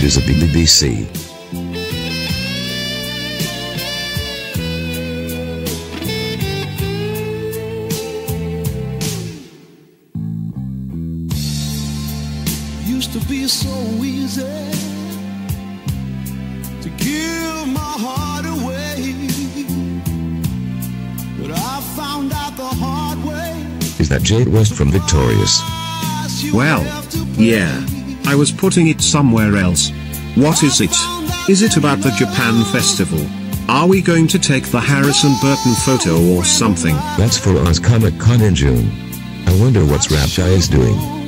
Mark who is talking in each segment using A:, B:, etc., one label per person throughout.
A: What is a BBC?
B: Used to be so easy to give my heart away. But I found out the hard way.
A: Is that Jade West from Victorious?
C: Well, yeah. I was putting it somewhere else. What is it? Is it about the Japan Festival? Are we going to take the Harrison Burton photo or something?
A: That's for Oz Comic Con in June. I wonder what's Rap Guy is doing.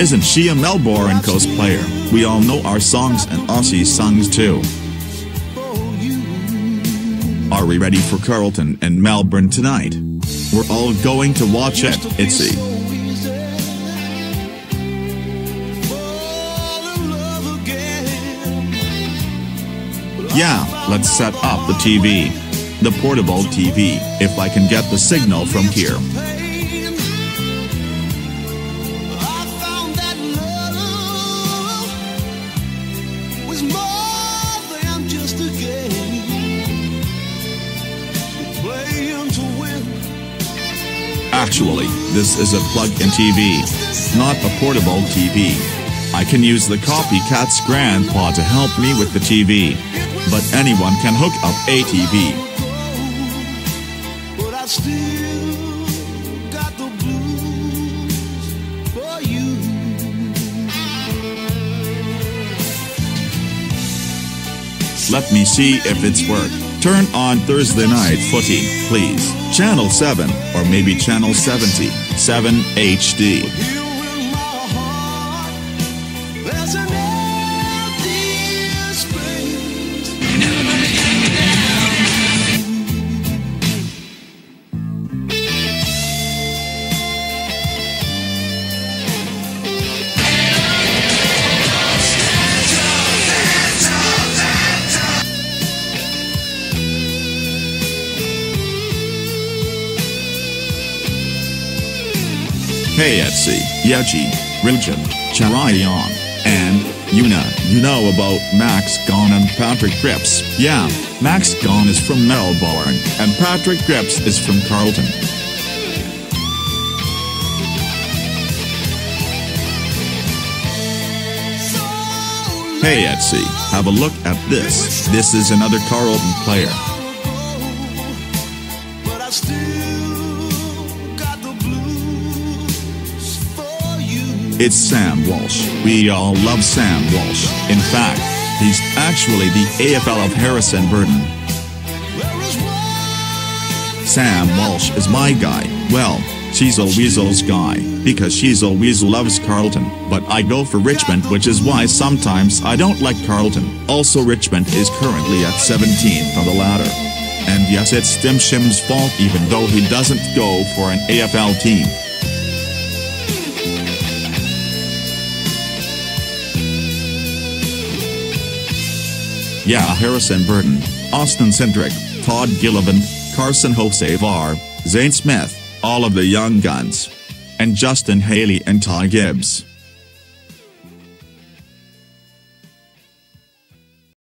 D: Isn't she a Melbourne Coast player? We all know our songs and Aussie songs too. Are we ready for Carlton and Melbourne tonight? We're all going to watch it, Itzy. Yeah, let's set up the TV. The portable TV, if I can get the signal from here. Actually, this is a plug-in TV, not a portable TV. I can use the copycat's grandpa to help me with the TV. But anyone can hook up a TV.
B: But I still got the blues for you.
D: Let me see if it's work. Turn on Thursday Night Footy, please. Channel 7, or maybe Channel 70, 7 HD. Hey Itzy, Yeji, Riljan, Charayan, and Yuna. You know about Max Gawn and Patrick Cripps. Yeah, Max Gawn is from Melbourne, and Patrick Cripps is from Carlton. Hey Itzy, have a look at this. This is another Carlton player. It's Sam Walsh. We all love Sam Walsh. In fact, he's actually the AFL of Harrison Burton. Sam Walsh is my guy. Well, she's a Weasel's guy, because Sheezel Weasel loves Carlton, but I go for Richmond which is why sometimes I don't like Carlton. Also Richmond is currently at 17th on the ladder. And yes it's Tim Shim's fault even though he doesn't go for an AFL team. Yeah, Harrison Burton, Austin Cindric, Todd Gilliland, Carson Hosevar, Zane Smith, all of the young guns. And Justin Haley and Ty Gibbs.